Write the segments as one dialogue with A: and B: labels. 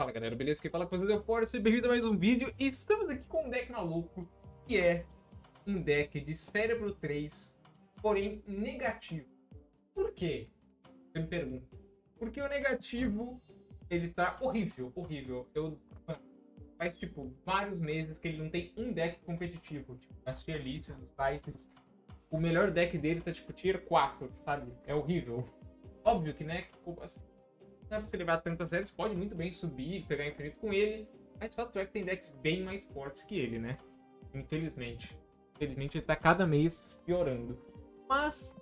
A: Fala galera, beleza? Quem fala com vocês é o Force, bem-vindo a mais um vídeo. E estamos aqui com um deck maluco, que é um deck de Cérebro 3, porém negativo. Por quê? Eu me pergunto. Porque o negativo, ele tá horrível, horrível. Eu faz tipo vários meses que ele não tem um deck competitivo. Tipo, nas tier lists, nos sites, o melhor deck dele tá tipo tier 4, sabe? É horrível. Óbvio que, né, assim, é pra levar tantas séries, pode muito bem subir, pegar infinito com ele, mas o fato é que tem decks bem mais fortes que ele, né? Infelizmente. Infelizmente ele tá cada mês piorando. Mas,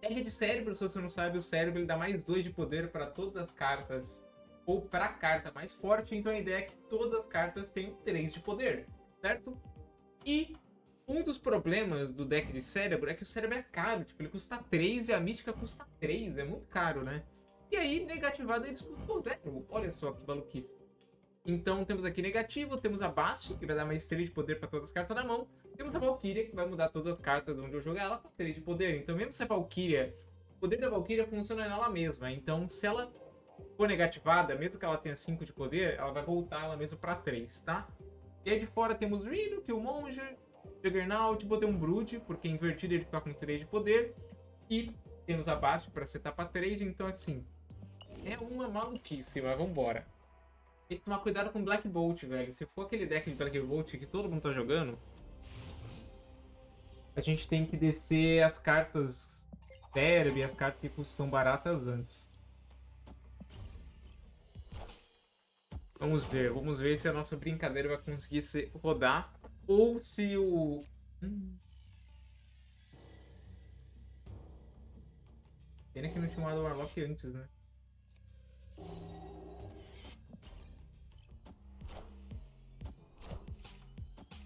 A: deck de cérebro, se você não sabe, o cérebro ele dá mais 2 de poder para todas as cartas, ou para a carta mais forte, então a ideia é que todas as cartas tenham 3 de poder, certo? E um dos problemas do deck de cérebro é que o cérebro é caro, tipo, ele custa 3 e a mística custa 3, é muito caro, né? E aí, negativado, eles custam zero. Olha só que maluquice. Então, temos aqui negativo, temos a Bast, que vai dar mais 3 de poder para todas as cartas da mão. Temos a Valkyria, que vai mudar todas as cartas onde eu jogar ela para 3 de poder. Então, mesmo se a Valkyria... O poder da Valkyria funciona nela mesma. Então, se ela for negativada, mesmo que ela tenha 5 de poder, ela vai voltar ela mesma para 3, tá? E aí de fora temos Rino, que é o Monge, Juggernaut, botei um Brood, porque invertido ele fica com 3 de poder. E temos a Bast para setar para 3, então assim, é uma maluquice, mas vambora. Tem que tomar cuidado com Black Bolt, velho. Se for aquele deck de Black Bolt que todo mundo tá jogando, a gente tem que descer as cartas Derby, as cartas que custam baratas antes. Vamos ver, vamos ver se a nossa brincadeira vai conseguir se rodar ou se o... Hum. Pena que não tinha um Warlock antes, né?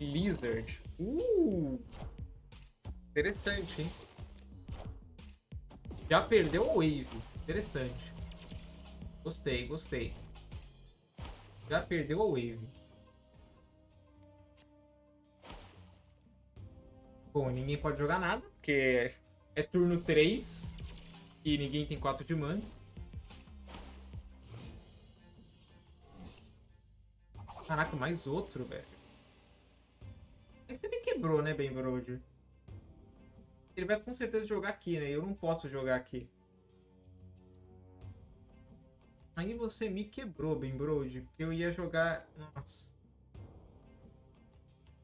A: Lizard. Uh! Interessante, hein? Já perdeu a Wave. Interessante. Gostei, gostei. Já perdeu a Wave. Bom, ninguém pode jogar nada, porque é turno 3 e ninguém tem 4 de mana. Caraca, mais outro, velho. Esse também quebrou, né, Ben Brody? Ele vai com certeza jogar aqui, né? Eu não posso jogar aqui. Aí você me quebrou, Ben Brody. Porque eu ia jogar... Nossa.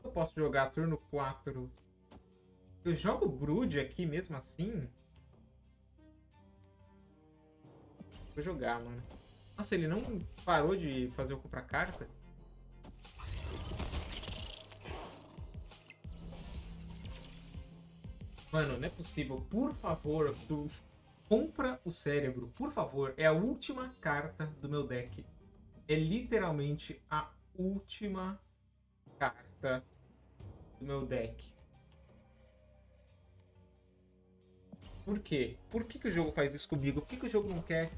A: Eu posso jogar turno 4. Eu jogo Brood aqui mesmo assim? Vou jogar, mano. Nossa, ele não parou de fazer eu comprar carta? Mano, não é possível. Por favor, tu compra o cérebro. Por favor. É a última carta do meu deck. É literalmente a última carta do meu deck. Por quê? Por que, que o jogo faz isso comigo? Por que, que o jogo não quer?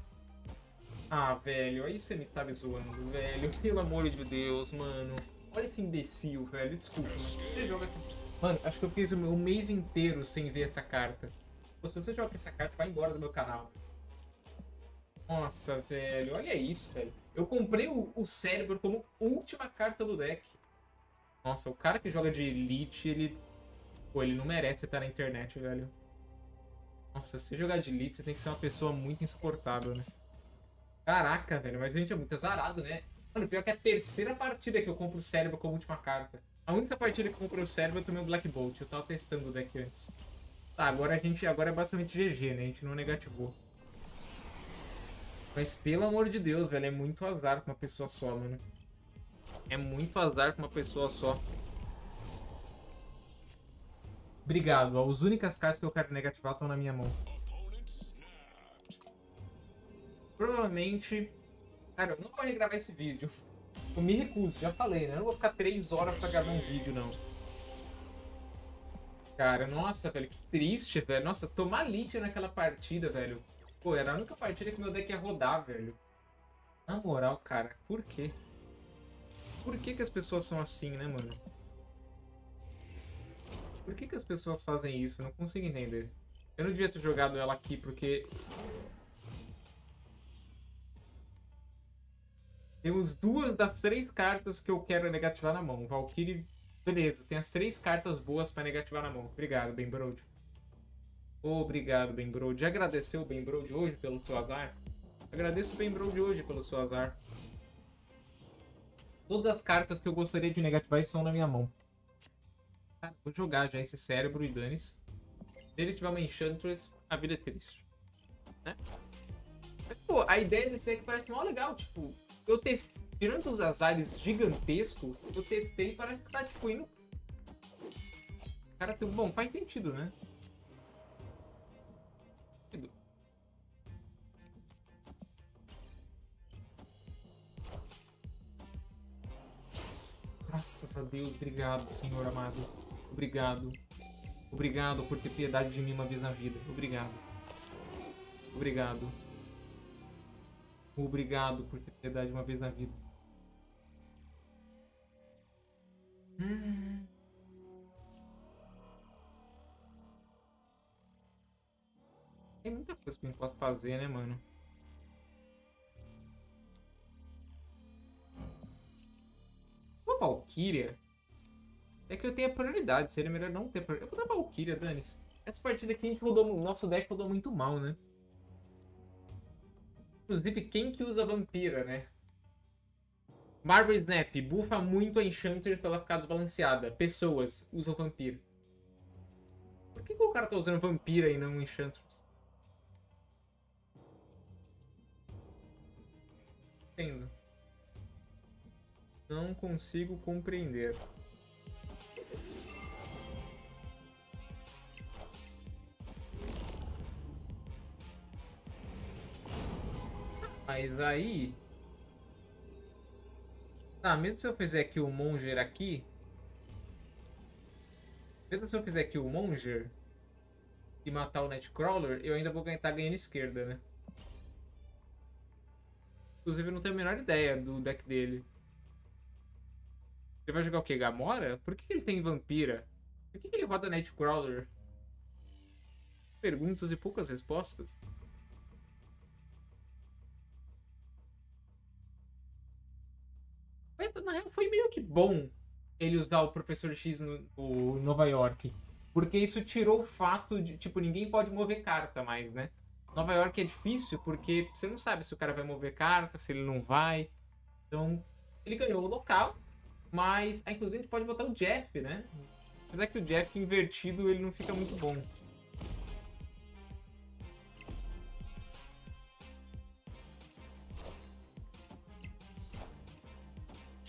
A: Ah, velho, aí você me tá me zoando, velho. Pelo amor de Deus, mano. Olha esse imbecil, velho. Desculpa, mas você joga aqui. Mano, acho que eu fiz um mês inteiro sem ver essa carta. Pô, se você joga essa carta, vai embora do meu canal. Nossa, velho. Olha isso, velho. Eu comprei o, o cérebro como última carta do deck. Nossa, o cara que joga de Elite, ele... Pô, ele não merece estar na internet, velho. Nossa, se jogar de Elite, você tem que ser uma pessoa muito insuportável, né? Caraca, velho. Mas a gente é muito azarado, né? Mano, pior que é a terceira partida que eu compro o cérebro como última carta. A única partida que eu comprei o cérebro eu tomei o Black Bolt. Eu tava testando o deck antes. Tá, agora a gente agora é basicamente GG, né? A gente não negativou. Mas pelo amor de Deus, velho, é muito azar com uma pessoa só, mano. É muito azar com uma pessoa só. Obrigado. As únicas cartas que eu quero negativar estão na minha mão. Provavelmente... Cara, eu não vou regravar esse vídeo. Eu me recuso, já falei, né? Eu não vou ficar três horas pra gravar um vídeo, não. Cara, nossa, velho, que triste, velho. Nossa, tomar lixo naquela partida, velho. Pô, era a única partida que meu deck ia rodar, velho. Na moral, cara, por quê? Por que que as pessoas são assim, né, mano? Por que que as pessoas fazem isso? Eu não consigo entender. Eu não devia ter jogado ela aqui porque Temos duas das três cartas que eu quero negativar na mão. Valkyrie, beleza. Tem as três cartas boas pra negativar na mão. Obrigado, Ben Brode. Obrigado, Ben Brode. Agradeceu o Ben Brode hoje pelo seu azar? Agradeço o Ben Brode hoje pelo seu azar. Todas as cartas que eu gostaria de negativar estão na minha mão. Cara, vou jogar já esse cérebro e dane-se. Se ele tiver uma Enchantress, a vida é triste. Né? Mas, pô, a ideia desse deck parece mó legal. Tipo, eu testei. Tirando os azares gigantescos, eu testei e parece que tá, tipo, indo. Cara, tem... bom, faz sentido, né? Graças a Deus, obrigado, Senhor amado. Obrigado. Obrigado por ter piedade de mim uma vez na vida. Obrigado. Obrigado. Obrigado por ter piedade uma vez na vida. Hum. Tem muita coisa que eu posso fazer, né, mano? Uma Valkyria? É que eu tenho a prioridade, seria melhor não ter prioridade. Eu vou dar Valkyria, Danis. Essa partida aqui a gente rodou, nosso deck rodou muito mal, né? Inclusive, quem que usa Vampira, né? Marvel Snap, bufa muito a Enchanter pra ela ficar desbalanceada. Pessoas usam Vampira. Por que, que o cara tá usando Vampira e não Enchanter? Entendo. Não consigo compreender. Mas aí... Tá, mesmo se eu fizer aqui o Monger aqui... Mesmo se eu fizer aqui o Monger e matar o Nightcrawler, eu ainda vou estar tá ganhando esquerda, né? Inclusive, eu não tenho a menor ideia do deck dele. Ele vai jogar o quê? Gamora? Por que ele tem Vampira? Por que ele roda Nightcrawler? Perguntas e poucas respostas. Na real, foi meio que bom ele usar o Professor X no, no Nova York. Porque isso tirou o fato de, tipo, ninguém pode mover carta mais, né? Nova York é difícil porque você não sabe se o cara vai mover carta, se ele não vai. Então, ele ganhou o local, mas, ah, inclusive, a gente pode botar o Jeff, né? Apesar que o Jeff invertido, ele não fica muito bom.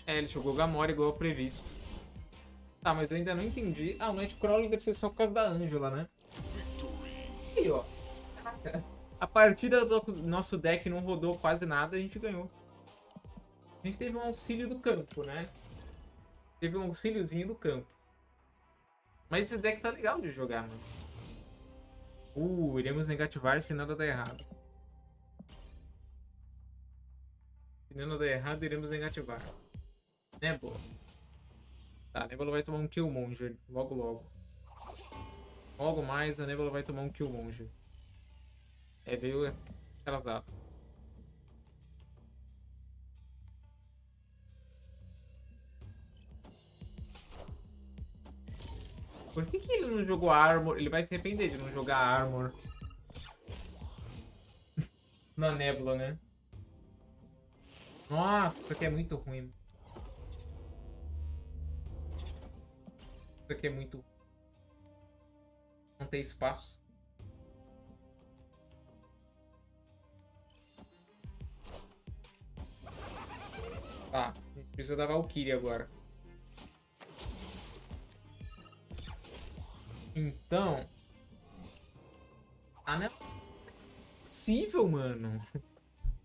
A: É, ele jogou Gamora igual previsto. Tá, mas eu ainda não entendi. Ah, o Nightcrawler deve ser só por causa da Angela, né? Aí, ó. A partida do nosso deck não rodou quase nada, a gente ganhou. A gente teve um auxílio do campo, né? Teve um auxíliozinho do campo. Mas esse deck tá legal de jogar, mano. Uh, iremos negativar se nada der errado. Se nada der errado, iremos negativar. Nebula. Tá, a Nebula vai tomar um Killmonger logo logo. Logo mais, a Nebula vai tomar um Killmonger. É, veio atrasado. Por que, que ele não jogou Armor? Ele vai se arrepender de não jogar Armor. Na Nebula, né? Nossa, isso aqui é muito ruim. Aqui é muito... Não tem espaço. Tá, precisa da Valkyrie agora. Então... Ah, não é possível, mano.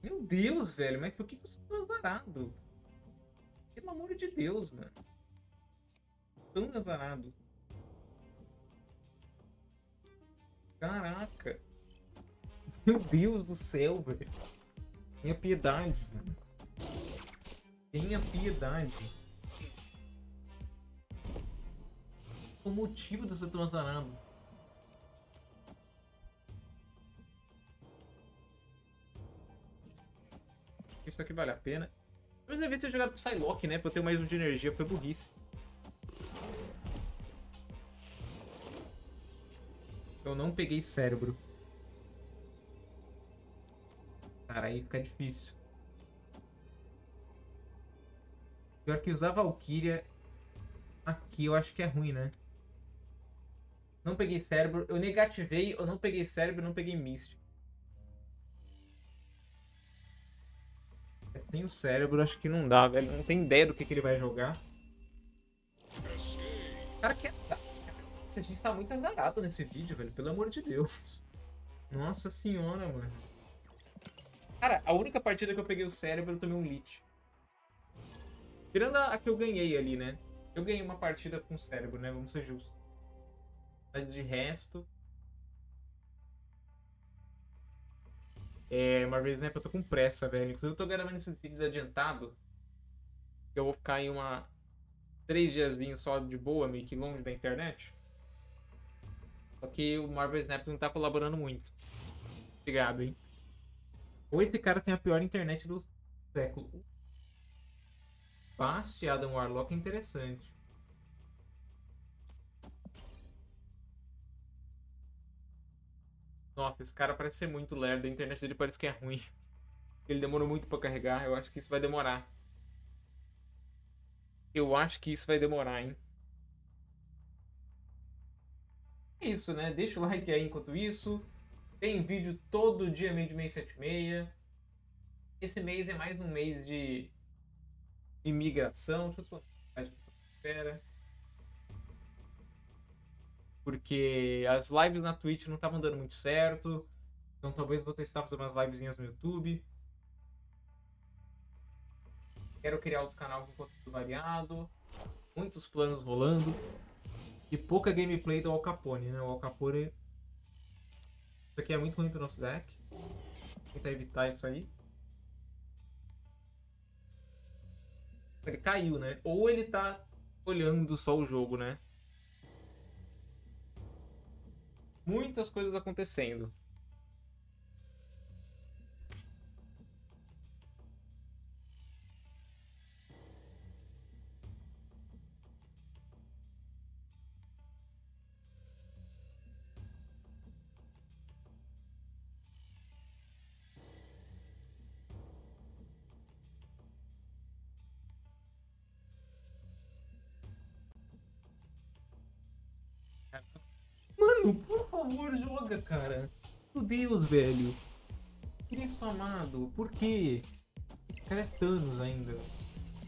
A: Meu Deus, velho. Mas por que eu sou azarado? Pelo amor de Deus, mano. Tão azarado. Caraca. Meu Deus do céu, velho. Tenha piedade, mano. Tenha piedade. o motivo de ser tão azarado. Isso aqui vale a pena. Mas devia ser jogado pro Psylocke, né? Pra eu ter mais um de energia, foi burrice. Eu não peguei cérebro. Cara, aí fica difícil. Pior que usar Valkyria aqui eu acho que é ruim, né? Não peguei cérebro. Eu negativei, eu não peguei cérebro, não peguei Mist. Sem o cérebro, acho que não dá, velho. Não tem ideia do que, que ele vai jogar. Cara, que... A gente tá muito azarado nesse vídeo, velho. Pelo amor de Deus. Nossa senhora, mano. Cara, a única partida que eu peguei o cérebro, eu tomei um lit. Tirando a, a que eu ganhei ali, né? Eu ganhei uma partida com o cérebro, né? Vamos ser justos. Mas de resto. É, Marvel Snap, eu tô com pressa, velho. Inclusive, eu tô gravando esses vídeos adiantado. Eu vou ficar em uma. Três dias só de boa, meio que longe da internet. Só que o Marvel Snap não tá colaborando muito. Obrigado, hein? Ou esse cara tem a pior internet do século. Bast Adam Warlock interessante. Nossa, esse cara parece ser muito lerdo. A internet dele parece que é ruim. Ele demorou muito pra carregar. Eu acho que isso vai demorar. Eu acho que isso vai demorar, hein? Isso, né? Deixa o like aí enquanto isso. Tem vídeo todo dia, meio de mês 7 e meia. Esse mês é mais um mês de imigração. Deixa eu espera. Porque as lives na Twitch não estavam dando muito certo. Então talvez vou testar fazer umas livezinhas no YouTube. Quero criar outro canal com conteúdo variado. Muitos planos rolando. E pouca gameplay do Al Capone, né? O Al Capone. Isso aqui é muito ruim pro nosso deck. Tentar evitar isso aí. Ele caiu, né? Ou ele tá olhando só o jogo, né? Muitas coisas acontecendo. Deus, velho. Cristo amado, por quê? Esse cara é Thanos ainda.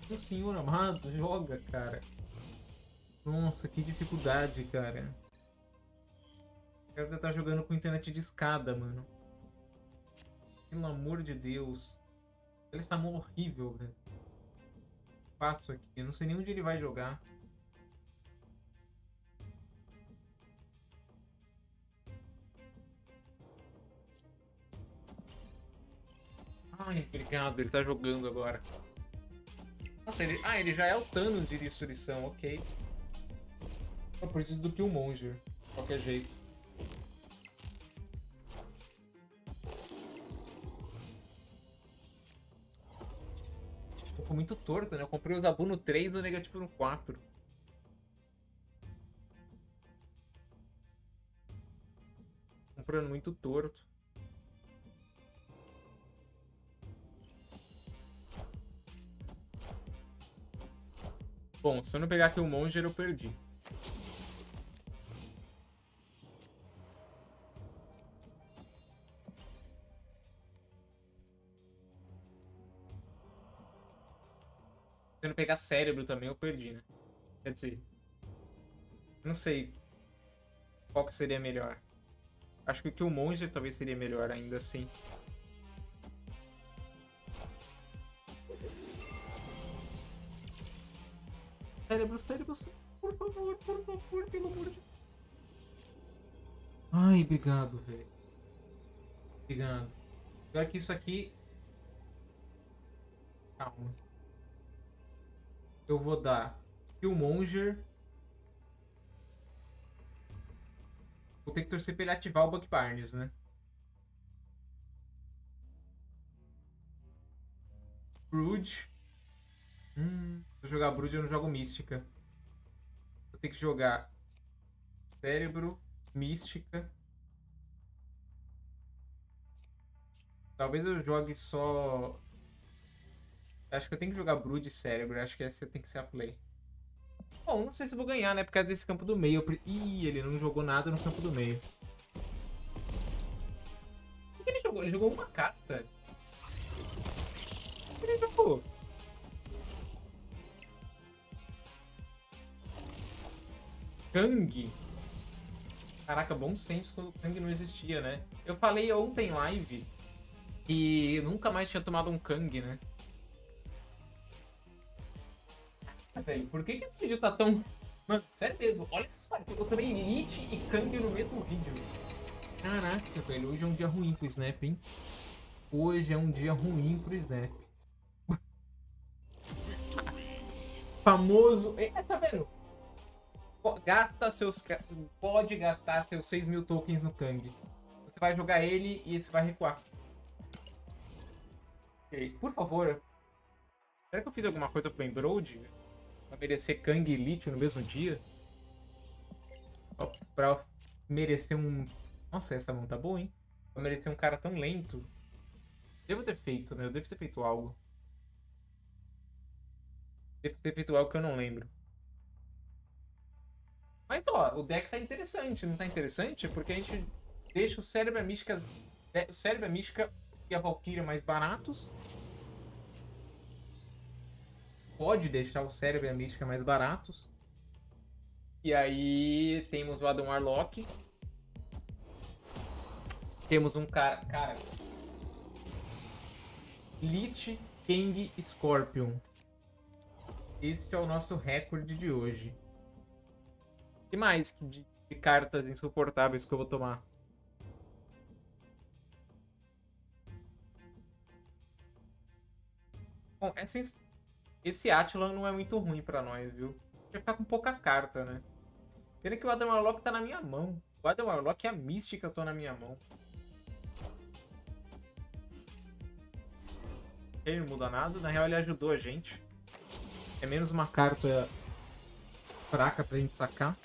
A: Meu senhor amado, joga, cara. Nossa, que dificuldade, cara. O cara tá jogando com internet de escada, mano. Pelo amor de Deus. Ele está horrível, velho. Passo aqui. Eu não sei nem onde ele vai jogar. Ai, obrigado, ele tá jogando agora. Nossa, ele... Ah, ele já é o Thanos de destruição, ok. Eu preciso do Killmonger, de qualquer jeito. Ficou muito torto, né? Eu comprei o Zabu no 3 e o negativo no 4. Comprando muito torto. Bom, se eu não pegar aqui o Monger, eu perdi. Se eu não pegar cérebro também, eu perdi, né? Quer dizer... Não sei qual que seria melhor. Acho que o Monger talvez seria melhor ainda assim. Cérebro, cérebro, cérebro, por favor, por favor, pelo amor de Ai, obrigado, velho. Obrigado. Pior que isso aqui. Calma. Eu vou dar Killmonger. Vou ter que torcer pra ele ativar o Buck Barnes, né? Brood. Hum, eu jogar Brood, eu não jogo Mística. Vou ter que jogar Cérebro, Mística. Talvez eu jogue só... Acho que eu tenho que jogar Brood e Cérebro. Acho que essa tem que ser a play. Bom, não sei se eu vou ganhar, né? Por causa desse campo do meio. Eu... Ih, ele não jogou nada no campo do meio. O que ele jogou? Ele jogou uma carta. O que ele jogou? Kang. Caraca, bons tempos quando o Kang não existia, né? Eu falei ontem live que nunca mais tinha tomado um Kang, né? Ah, velho, por que que esse vídeo tá tão... Mano, sério mesmo, olha essas paradas. Eu tomei Elite e Kang no mesmo vídeo. Caraca, velho, hoje é um dia ruim pro Snap, hein? Hoje é um dia ruim pro Snap. Famoso... É, tá vendo? Gasta seus... Pode gastar seus 6 mil tokens no Kang. Você vai jogar ele e você vai recuar. Ok, por favor. Será que eu fiz alguma coisa pro Embroad? Pra merecer Kang e Lich no mesmo dia? Pra merecer um... Nossa, essa mão tá boa, hein? Pra merecer um cara tão lento. Devo ter feito, né? Eu devo ter feito algo. Devo ter feito algo que eu não lembro. Mas, ó, o deck tá interessante, não tá interessante? Porque a gente deixa o Cérebro Mística... O Cérebro Mística e a Valkyria mais baratos. Pode deixar o Cérebro Mística mais baratos. E aí temos o Adam Warlock. Temos um cara... Cara... Lich, Kang, Scorpion. Este é o nosso recorde de hoje. Que mais de, de cartas insuportáveis que eu vou tomar? Bom, essa, esse Atlan não é muito ruim pra nós, viu? Vai ficar com pouca carta, né? Pena que o Adam Warlock tá na minha mão. O Adam Warlock e a Mística estão na minha mão. Ele não muda nada. Na real, ele ajudou a gente. É menos uma carta fraca pra gente sacar.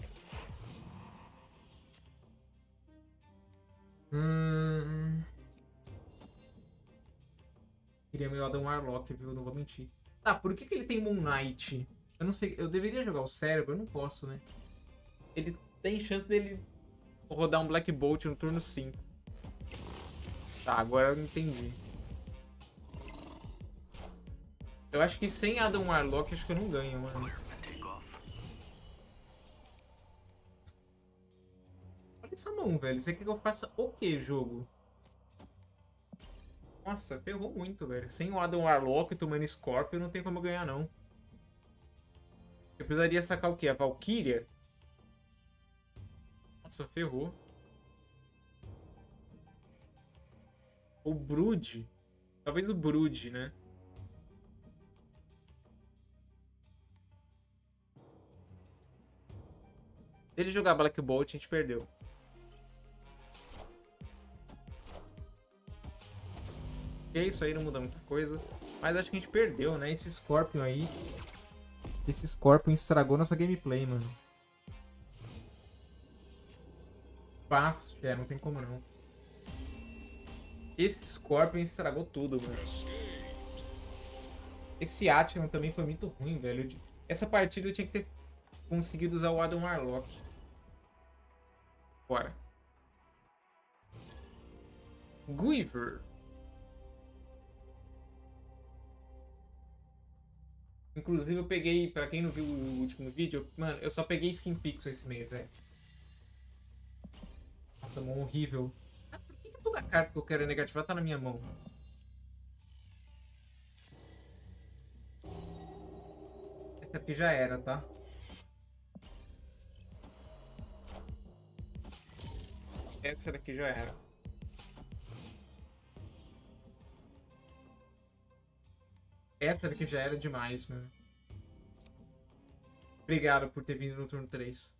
A: Warlock, viu? Não vou mentir. Tá, por que, que ele tem Moon Knight? Eu não sei. Eu deveria jogar o cérebro? Eu não posso, né? Ele tem chance dele rodar um Black Bolt no turno 5. Tá, agora eu entendi. Eu acho que sem Adam Warlock, acho que eu não ganho, mano. Olha essa mão, velho. Você quer que eu faça o que, jogo? Nossa, ferrou muito, velho. Sem o Adam Warlock tomando Scorpion, não tem como ganhar, não. Eu precisaria sacar o quê? A Valkyria? Nossa, ferrou. O Brood. Talvez o Brood, né? Se ele jogar Black Bolt, a gente perdeu. É isso aí não muda muita coisa. Mas acho que a gente perdeu, né? Esse Scorpion aí. Esse Scorpion estragou nossa gameplay, mano. Fácil. É, não tem como não. Esse Scorpion estragou tudo, mano. Esse Atlan também foi muito ruim, velho. Essa partida eu tinha que ter conseguido usar o Adam Warlock. Bora. Guiver. Inclusive eu peguei, pra quem não viu o último vídeo, mano, eu só peguei Skin Pixel esse mês, velho. Nossa, mão horrível. Ah, por que, que toda carta que eu quero negativar tá na minha mão? Essa aqui já era, tá? Essa daqui já era. Essa daqui já era demais, mano. Obrigado por ter vindo no turno 3.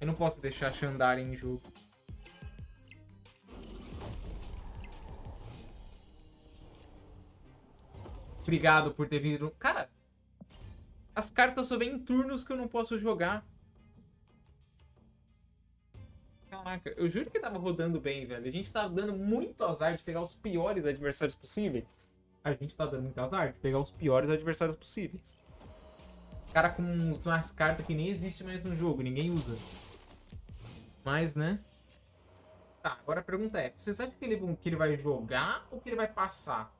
A: Eu não posso deixar Xandar em jogo. Obrigado por ter vindo. Cara, as cartas só vêm em turnos que eu não posso jogar. Eu juro que tava rodando bem, velho. A gente tava dando muito azar de pegar os piores adversários possíveis. A gente tá dando muito azar de pegar os piores adversários possíveis. Cara com umas cartas que nem existe mais no jogo, ninguém usa. Mas, né? Tá, agora a pergunta é: vocês acham que ele, que ele vai jogar ou que ele vai passar?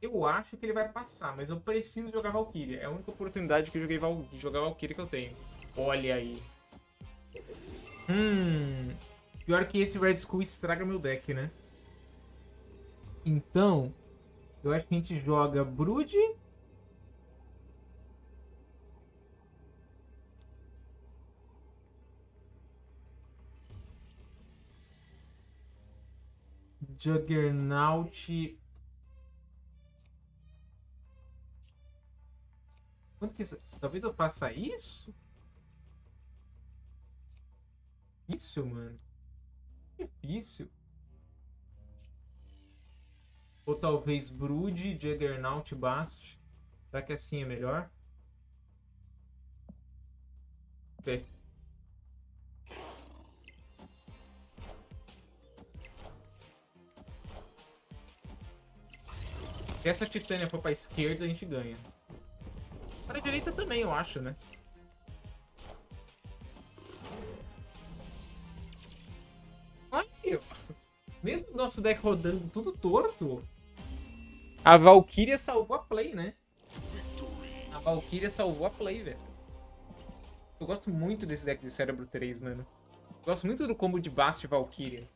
A: Eu acho que ele vai passar, mas eu preciso jogar Valkyria. É a única oportunidade que eu joguei Val jogar Valkyria que eu tenho. Olha aí. Hum. Pior que esse Red Skull estraga meu deck, né? Então, eu acho que a gente joga Brood. Juggernaut. Quanto que isso... Talvez eu faça isso? Difícil, mano. Difícil. Ou talvez Brood, Juggernaut, Bast. Será que assim é melhor? Ok. Se essa Titânia for pra esquerda, a gente ganha. Para a direita também, eu acho, né? Mesmo nosso deck rodando tudo torto, a Valkyria salvou a play, né? A Valkyria salvou a play, velho. Eu gosto muito desse deck de Cérebro 3, mano. Eu gosto muito do combo de Bast e Valkyria.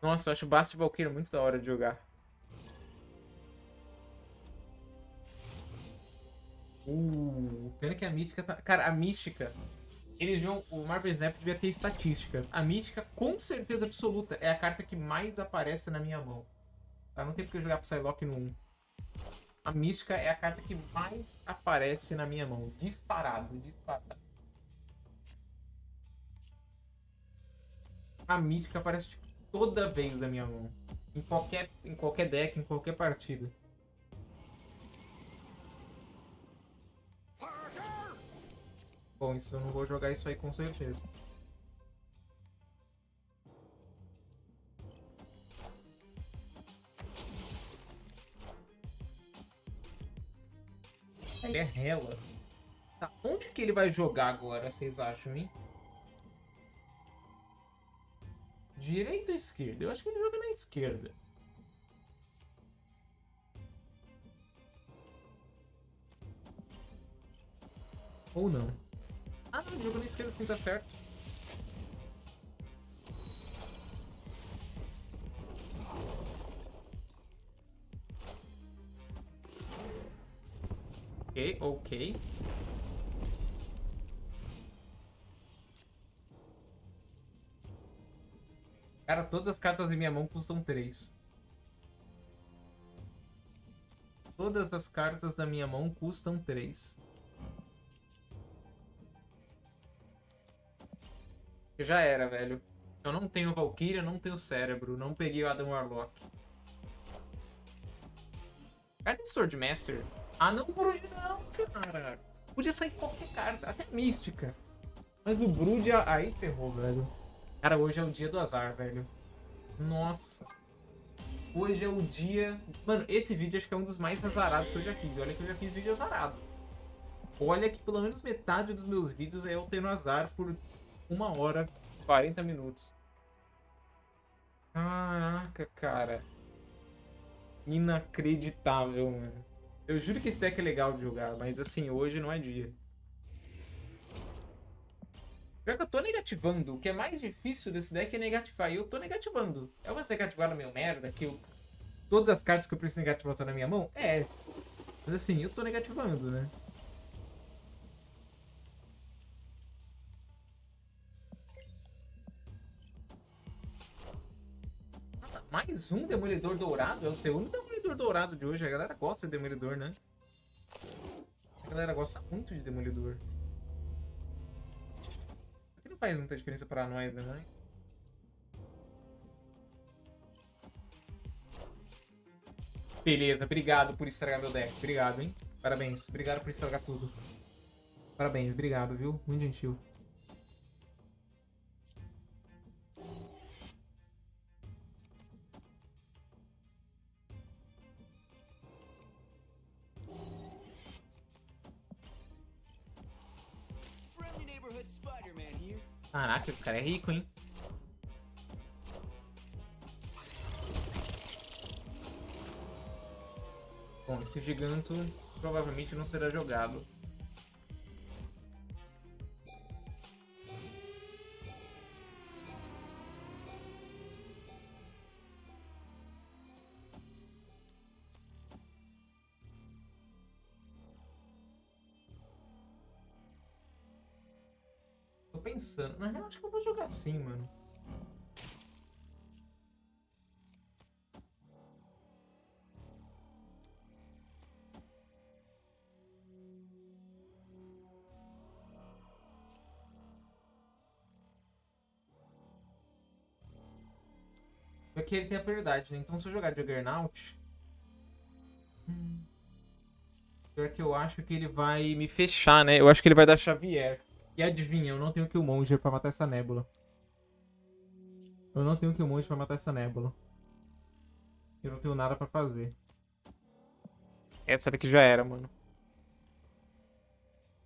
A: Nossa, eu acho Bast e Valkyria muito da hora de jogar. Uh, pena que a mística tá. Cara, a mística. Eles viam. O Marvel Snap devia ter estatísticas. A mística, com certeza absoluta, é a carta que mais aparece na minha mão. Tá? Não tem porque jogar Psylocke no 1. A mística é a carta que mais aparece na minha mão. Disparado, disparado. A mística aparece tipo, toda vez na minha mão. Em qualquer, em qualquer deck, em qualquer partida. Bom, isso eu não vou jogar isso aí com certeza. Ele é rela. Tá, onde que ele vai jogar agora, vocês acham, hein? Direita ou esquerda? Eu acho que ele joga na esquerda. Ou não. Ah, não, jogo na esquerda assim tá certo. Ok, ok. Cara, todas as cartas em minha mão custam 3. Todas as cartas da minha mão custam 3. Já era, velho. Eu não tenho Valkyria, não tenho cérebro, não peguei o Adam Warlock. Cadê Swordmaster? Ah, não, Brood não, cara. Podia sair qualquer carta, até mística. Mas o Brood, aí ferrou, velho. Cara, hoje é o dia do azar, velho. Nossa. Hoje é o dia... Mano, esse vídeo acho que é um dos mais azarados que eu já fiz. Olha que eu já fiz vídeo azarado. Olha que pelo menos metade dos meus vídeos é eu tendo azar por uma hora, 40 minutos. Caraca, cara. Inacreditável, mano. Eu juro que esse deck é legal de jogar, mas assim, hoje não é dia. Pior que eu tô negativando. O que é mais difícil desse deck é negativar. E eu tô negativando. É uma negativada meio merda, que eu... todas as cartas que eu preciso negativar estão na minha mão? É. Mas assim, eu tô negativando, né? Mais um Demolidor Dourado? É o segundo Demolidor Dourado de hoje. A galera gosta de Demolidor, né? A galera gosta muito de Demolidor. Aqui não faz muita diferença para nós, né? Beleza, obrigado por estragar meu deck. Obrigado, hein? Parabéns. Obrigado por estragar tudo. Parabéns, obrigado, viu? Muito gentil. Caraca, esse cara é rico, hein? Bom, esse giganto provavelmente não será jogado. Pensando. Na real, acho que eu vou jogar assim, mano. Aqui ele tem a prioridade, né? Então se eu jogar Juggernaut... Hum, pior que eu acho que ele vai me fechar, né? Eu acho que ele vai dar Xavier. E adivinha, eu não tenho Killmonger pra matar essa nébula. Eu não tenho Killmonger pra matar essa nébula. Eu não tenho nada pra fazer. Essa daqui já era, mano.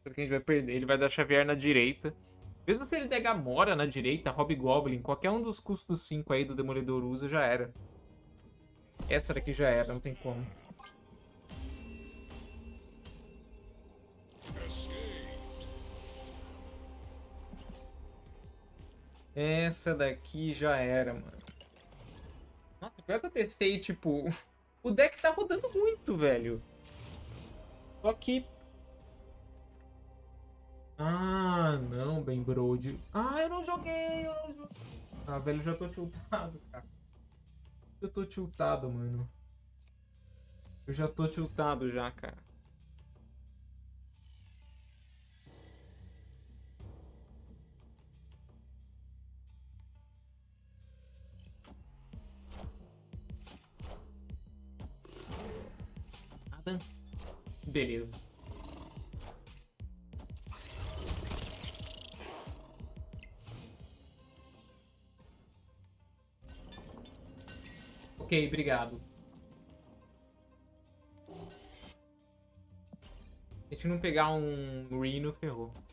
A: Daqui a gente vai perder. Ele vai dar Xavier na direita. Mesmo se ele der Gamora na direita, Hobgoblin, qualquer um dos custos 5 aí do Demolidor usa, já era. Essa daqui já era, não tem como. Essa daqui já era, mano. Nossa, pior que eu testei, tipo... O deck tá rodando muito, velho. Só que ah, não, Ben Brody. Ah, eu não joguei, eu não joguei. Ah, velho, já tô tiltado, cara. Eu tô tiltado, mano. Eu já tô tiltado já, cara. Nada. Beleza. Ok, obrigado. Se a gente não pegar um Rhino, ferrou.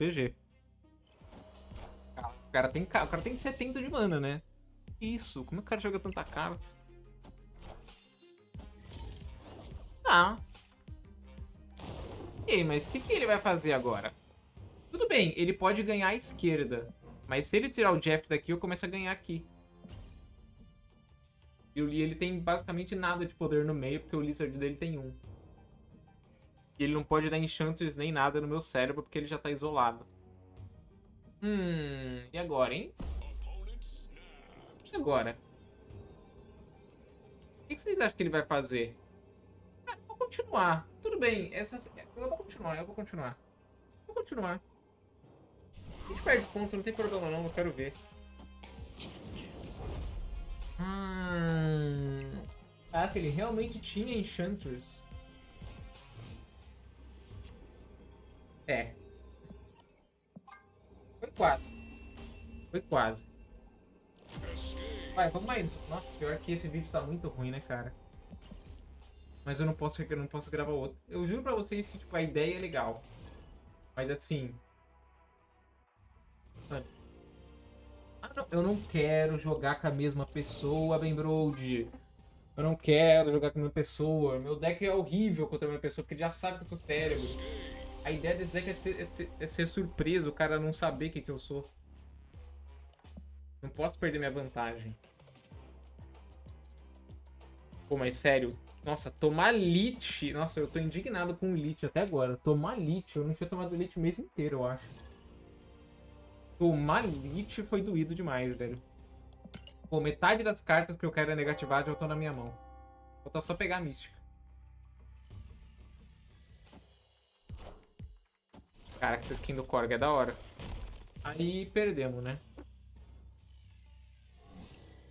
A: Boa, PG. O cara tem, o cara tem 70 de mana, né? Isso, como é que o cara joga tanta carta? Ah. Ei, mas o que, que ele vai fazer agora? Tudo bem, ele pode ganhar à esquerda. Mas se ele tirar o Jeff daqui, eu começo a ganhar aqui. E o Lee, ele tem basicamente nada de poder no meio, porque o Lizard dele tem um. E ele não pode dar Enchanters nem nada no meu cérebro, porque ele já tá isolado. Hum, e agora, hein? E agora? O que vocês acham que ele vai fazer? Ah, vou continuar. Tudo bem, essa... eu vou continuar, eu vou continuar. Vou continuar. A gente perde ponto, não tem problema não, eu quero ver. Hum... Ah, que ele realmente tinha Enchanters. É, foi quase. Foi quase. Vai, vamos mais. Nossa, pior que esse vídeo tá muito ruim, né, cara? Mas eu não posso, eu não posso gravar outro. Eu juro pra vocês que, tipo, a ideia é legal. Mas assim... Ah, não, eu não quero jogar com a mesma pessoa, Ben Brody. Eu não quero jogar com a mesma pessoa. Meu deck é horrível contra a minha pessoa, porque já sabe que eu sou cérebro. A ideia desse deck é ser, é ser, é ser surpreso, o cara não saber o que, que eu sou. Não posso perder minha vantagem. Pô, mas sério. Nossa, tomar Lich... Nossa, eu tô indignado com o Lich até agora. Tomar Lich, eu não tinha tomado Lich o mês inteiro, eu acho. Tomar Lich foi doído demais, velho. Pô, metade das cartas que eu quero é negativar já estão na minha mão. Falta só pegar a mística. Cara, que essa skin do Korg é da hora. Aí perdemos, né?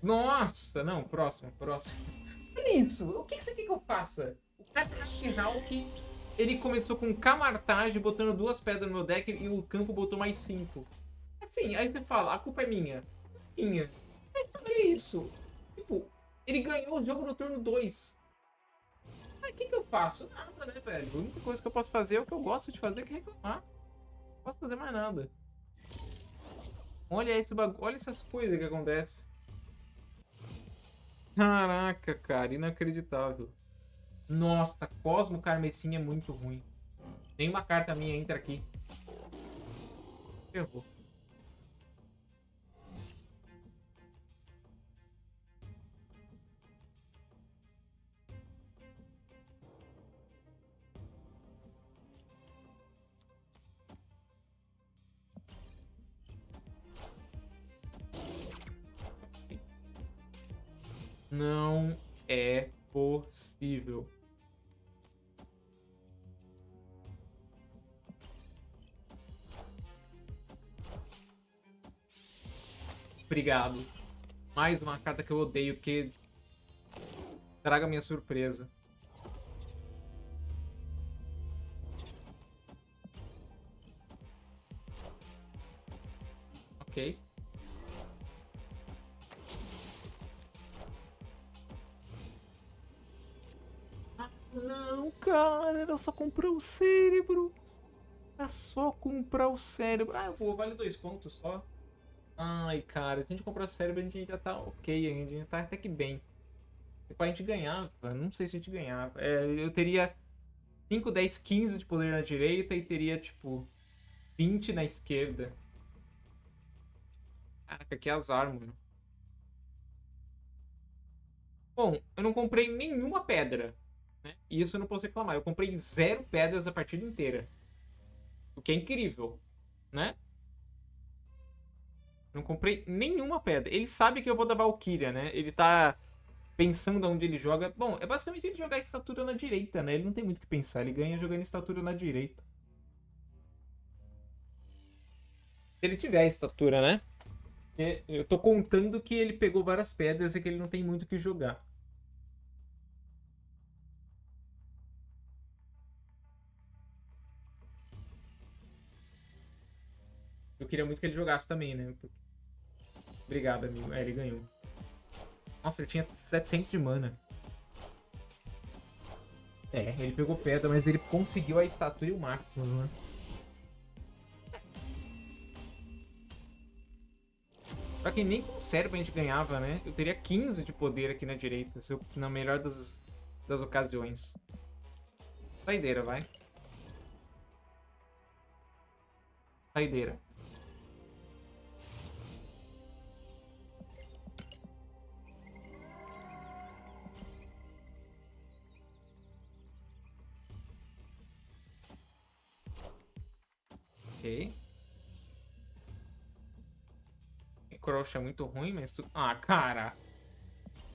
A: Nossa, não, próximo, próximo. Olha isso, o que, que você quer que eu faça? O Kakashi Hulk, ele começou com Camartage, botando duas pedras no meu deck e o campo botou mais cinco. Assim, aí você fala, a culpa é minha. Minha. Mas olha isso. Tipo, ele ganhou o jogo no turno 2. Mas o que, que eu faço? Nada, né, velho? A única coisa que eu posso fazer é o que eu gosto de fazer, que é reclamar. Posso fazer mais nada. Olha esse bagulho, olha essas coisas que acontecem. Caraca, cara, inacreditável. Nossa, Cosmo Carmesim é muito ruim. Nenhuma carta minha entra aqui. Ferrou. Não é possível. Obrigado. Mais uma carta que eu odeio, porque traga minha surpresa. Ok. Cara, era só comprar o cérebro. Era só comprar o cérebro. Ah, eu vou, vale dois pontos só. Ai, cara, se a gente comprar cérebro, a gente já tá ok, a gente já tá até que bem. Depois a gente ganhava, não sei se a gente ganhava. É, eu teria 5, 10, 15 de poder na direita e teria, tipo, 20 na esquerda. Caraca, que azar, mano. Bom, eu não comprei nenhuma pedra. Né? E isso eu não posso reclamar. Eu comprei zero pedras a partida inteira. O que é incrível, né? Não comprei nenhuma pedra. Ele sabe que eu vou dar Valkyria, né? Ele tá pensando onde ele joga. Bom, é basicamente ele jogar estatura na direita, né? Ele não tem muito o que pensar. Ele ganha jogando estatura na direita. Se ele tiver estatura, né? Eu tô contando que ele pegou várias pedras e que ele não tem muito o que jogar. Queria muito que ele jogasse também, né? Obrigado, amigo. É, ele ganhou. Nossa, ele tinha 700 de mana. É, ele pegou pedra, mas ele conseguiu a estatua e o máximo, né? Pra quem nem com o cérebro a gente ganhava, né? Eu teria 15 de poder aqui na direita, eu, na melhor das, das ocasiões. Saideira, vai. Saideira. Ok. Crush é muito ruim, mas tu... Ah, cara.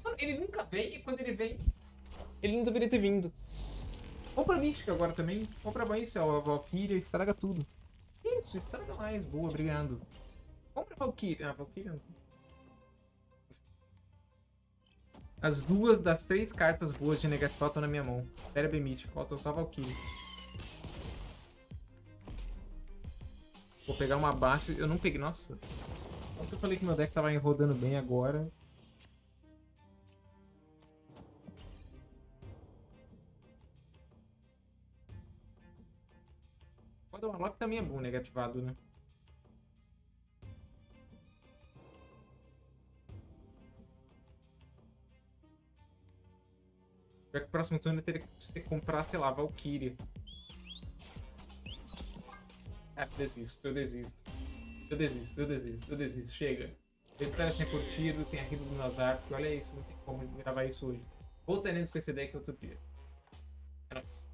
A: Mano, ele nunca vem e quando ele vem, ele não deveria ter vindo. Compra Mística agora também. Compra mais a Valkyria, estraga tudo. Isso, estraga mais. Boa, obrigado. Compra Valkyria. Ah, Valkyria As duas das três cartas boas de negativo estão na minha mão. Cérebro e Mística. Faltam só Valkyria. Vou pegar uma base. Eu não peguei. Nossa. Ontem eu falei que meu deck tava rodando bem agora. Pode uma lock também é bom negativado, né? Já que o próximo turno teria que comprar, sei lá, Valkyria. É, desisto, eu desisto. Eu desisto, eu desisto, eu desisto. Chega. Eu espero que tenha curtido, tenha rido do Nazar, porque olha isso, não tem como gravar isso hoje. Voltaremos com esse deck outro dia. É nóis.